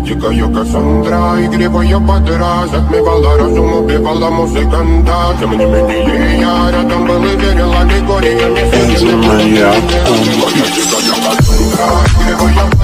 yo тікаю Кассандра І грібо я подраз Отмівала разум, убивала музиканта Тем не менее я рядом был и верила Григория Benzo Mania. Я тікаю Кассандра І грібо я подраз